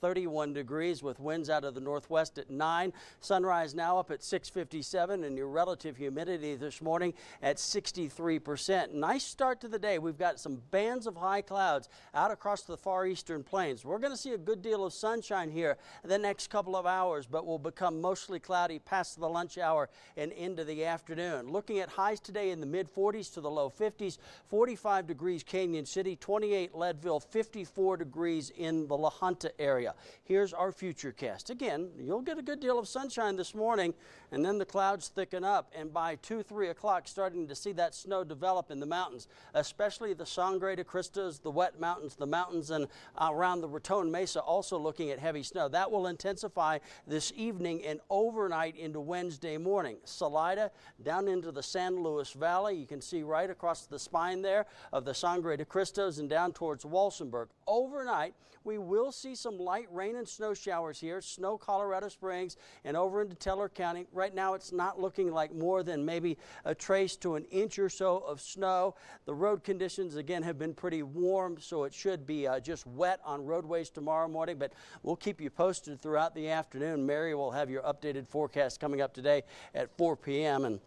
31 degrees with winds out of the northwest at 9. Sunrise now up at 657 and your relative humidity this morning at 63%. Nice start to the day. We've got some bands of high clouds out across the far eastern plains. We're going to see a good deal of sunshine here the next couple of hours, but will become mostly cloudy past the lunch hour and into the afternoon. Looking at highs today in the mid 40s to the low 50s, 45 degrees Cañon City, 28 Leadville, 54 degrees in the La Junta area. Here's our future cast. Again, you'll get a good deal of sunshine this morning, and then the clouds thicken up, and by 2, 3 o'clock, starting to see that snow develop in the mountains, especially the Sangre de Cristos, the wet mountains, the mountains and around the Raton Mesa also looking at heavy snow. That will intensify this evening and overnight into Wednesday morning. Salida down into the San Luis Valley. You can see right across the spine there of the Sangre de Cristos and down towards Walsenburg. Overnight, we will see some light rain and snow showers here, snow Colorado Springs and over into Teller County. Right now, it's not looking like more than maybe a trace to an inch or so of snow. The road conditions, again, have been pretty warm, so it should be uh, just wet on roadways tomorrow morning, but we'll keep you posted throughout the afternoon. Mary will have your updated forecast coming up today at 4 p.m. and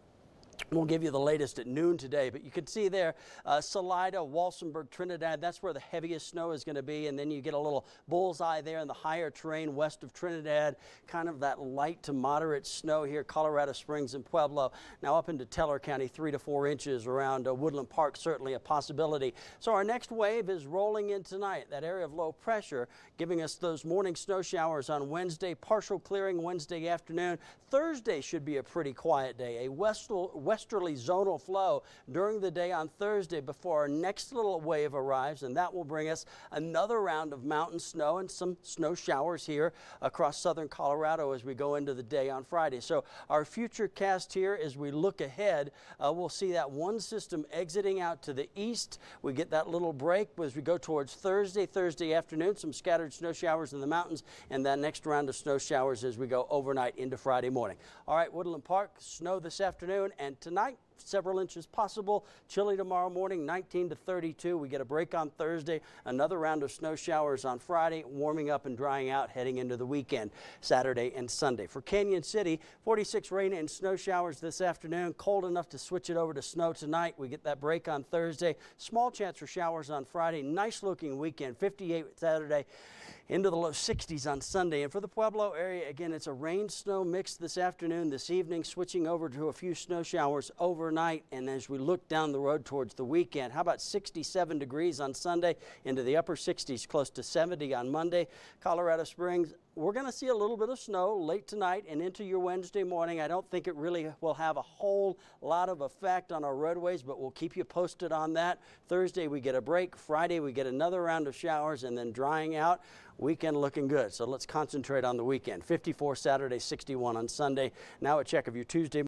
We'll give you the latest at noon today, but you can see there, uh, Salida, Walsenburg, Trinidad, that's where the heaviest snow is going to be. And then you get a little bullseye there in the higher terrain west of Trinidad, kind of that light to moderate snow here, Colorado Springs and Pueblo. Now up into Teller County, three to four inches around uh, Woodland Park, certainly a possibility. So our next wave is rolling in tonight, that area of low pressure, giving us those morning snow showers on Wednesday, partial clearing Wednesday afternoon. Thursday should be a pretty quiet day, a western westerly zonal flow during the day on Thursday before our next little wave arrives, and that will bring us another round of mountain snow and some snow showers here across southern Colorado as we go into the day on Friday. So our future cast here as we look ahead, uh, we'll see that one system exiting out to the east. We get that little break as we go towards Thursday, Thursday afternoon, some scattered snow showers in the mountains, and that next round of snow showers as we go overnight into Friday morning. All right, Woodland Park, snow this afternoon and and tonight, several inches possible. Chilly tomorrow morning, 19 to 32. We get a break on Thursday, another round of snow showers on Friday, warming up and drying out heading into the weekend, Saturday and Sunday. For Cañon City, 46 rain and snow showers this afternoon, cold enough to switch it over to snow tonight. We get that break on Thursday, small chance for showers on Friday, nice looking weekend, 58 Saturday into the low 60s on Sunday. And for the Pueblo area, again, it's a rain snow mix this afternoon, this evening, switching over to a few snow showers overnight. And as we look down the road towards the weekend, how about 67 degrees on Sunday into the upper 60s, close to 70 on Monday. Colorado Springs, we're going to see a little bit of snow late tonight and into your Wednesday morning. I don't think it really will have a whole lot of effect on our roadways, but we'll keep you posted on that. Thursday we get a break. Friday we get another round of showers and then drying out. Weekend looking good. So let's concentrate on the weekend. 54 Saturday, 61 on Sunday. Now a check of your Tuesday.